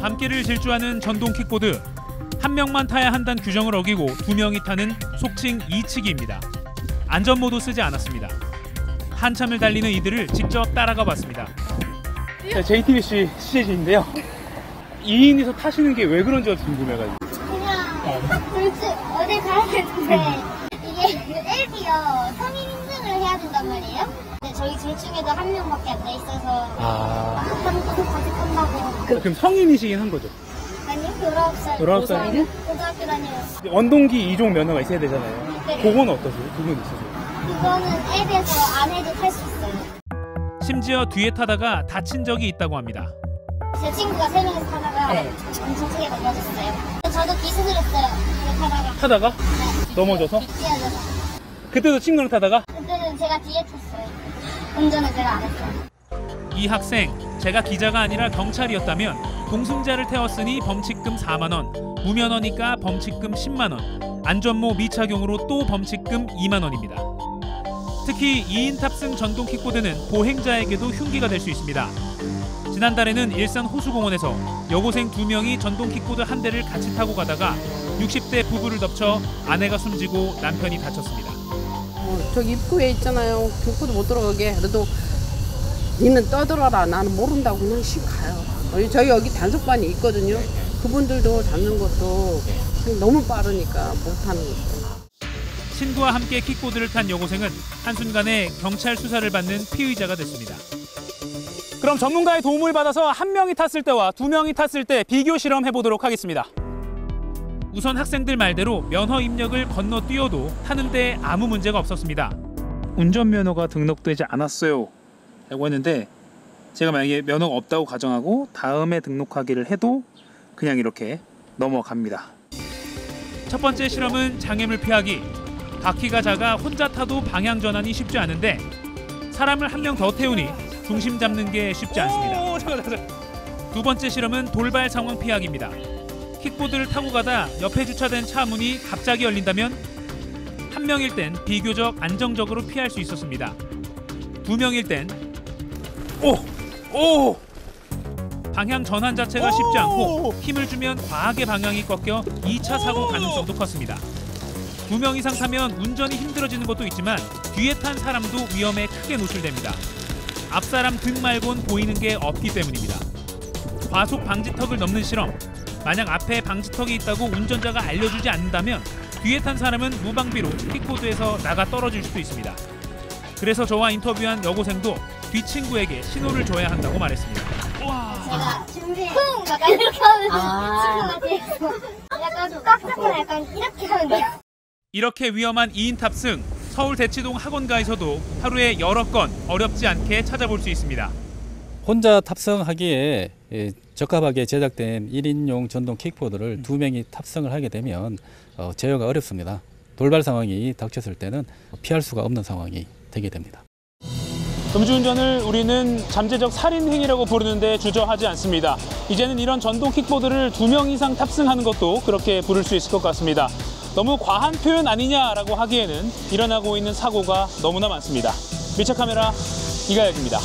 밤길을 질주하는 전동 킥보드. 한 명만 타야 한다는 규정을 어기고 두 명이 타는 속칭 이치기입니다. 안전모도 쓰지 않았습니다. 한참을 달리는 이들을 직접 따라가 봤습니다. JTBC 취재진인데요. 2인이서 타시는 게 왜 그런지 궁금해가지고. 그냥 둘째 어딜 가야 되는데 이게 LP요 성인 인증을 해야 된단 말이에요. 근데 저희 둘 중에도 한 명밖에 안 돼 있어서 아. 한번 거짓한다고 그럼 성인이시긴 한 거죠? 아니요 19살 19살? 고등학교 다녀요. 원동기 2종 면허가 있어야 되잖아요. 네. 그건 어떠세요? 두분 있으세요? 그거는 앱에서 안 해도 탈 수 있어요. 심지어 뒤에 타다가 다친 적이 있다고 합니다. 제 친구가 세 명이서 타다가 엄청 크게 넘어졌어요. 저도 기습을 했어요. 이거 타다가 타다가 네. 넘어져서? 뛰어져서. 그때도 친구랑 타다가? 그때는 제가 뒤에 탔어요. 운전은 제가 안 했어요. 이 학생, 제가 기자가 아니라 경찰이었다면 동승자를 태웠으니 범칙금 4만 원, 무면허니까 범칙금 10만 원, 안전모 미착용으로 또 범칙금 2만 원입니다. 특히 2인 탑승 전동 킥보드는 보행자에게도 흉기가 될 수 있습니다. 지난달에는 일산 호수공원에서 여고생 두 명이 전동 킥보드 한 대를 같이 타고 가다가 60대 부부를 덮쳐 아내가 숨지고 남편이 다쳤습니다. 어, 저기 입구에 있잖아요. 교포도 못 들어가게. 그래도 니는 떠들어라. 나는 모른다고 그냥 씩 가요. 어, 저희 여기 단속반이 있거든요. 그분들도 잡는 것도 너무 빠르니까 못하는 거죠. 친구와 함께 킥보드를 탄 여고생은 한순간에 경찰 수사를 받는 피의자가 됐습니다. 그럼 전문가의 도움을 받아서 한 명이 탔을 때와 두 명이 탔을 때 비교 실험 해 보도록 하겠습니다. 우선 학생들 말대로 면허 입력을 건너뛰어도 타는데 아무 문제가 없었습니다. 운전면허가 등록되지 않았어요. 라고 했는데 제가 만약에 면허가 없다고 가정하고 다음에 등록하기를 해도 그냥 이렇게 넘어갑니다. 첫 번째 실험은 장애물 피하기. 바퀴가 작아 혼자 타도 방향 전환이 쉽지 않은데 사람을 한 명 더 태우니 중심 잡는 게 쉽지 않습니다. 오, 잠깐, 잠깐. 두 번째 실험은 돌발 상황 피하기입니다. 킥보드를 타고 가다 옆에 주차된 차 문이 갑자기 열린다면 한 명일 땐 비교적 안정적으로 피할 수 있었습니다. 두 명일 땐 오! 오! 방향 전환 자체가 쉽지 않고 힘을 주면 과하게 방향이 꺾여 2차 사고 가능성도 컸습니다. 두 명 이상 타면 운전이 힘들어지는 것도 있지만 뒤에 탄 사람도 위험에 크게 노출됩니다. 앞 사람 등 말곤 보이는 게 없기 때문입니다. 과속 방지턱을 넘는 실험. 만약 앞에 방지턱이 있다고 운전자가 알려주지 않는다면 뒤에 탄 사람은 무방비로 킥보드에서 나가 떨어질 수도 있습니다. 그래서 저와 인터뷰한 여고생도 뒤 친구에게 신호를 줘야 한다고 말했습니다. 제가 준비 쿵 약간 이렇게 하면 친구가 뒤에서 약간 꽉 잡거나 약간 이렇게 하면 돼요. 이렇게 위험한 2인 탑승 서울 대치동 학원가에서도 하루에 여러 건 어렵지 않게 찾아볼 수 있습니다. 혼자 탑승하기에 예, 적합하게 제작된 1인용 전동 킥보드를 두 명이 탑승을 하게 되면 어, 제어가 어렵습니다. 돌발 상황이 닥쳤을 때는 피할 수가 없는 상황이 되게 됩니다. 음주운전을 우리는 잠재적 살인 행위라고 부르는데 주저하지 않습니다. 이제는 이런 전동 킥보드를 두 명 이상 탑승하는 것도 그렇게 부를 수 있을 것 같습니다. 너무 과한 표현 아니냐라고 하기에는 일어나고 있는 사고가 너무나 많습니다. 밀착 카메라 이가혁입니다.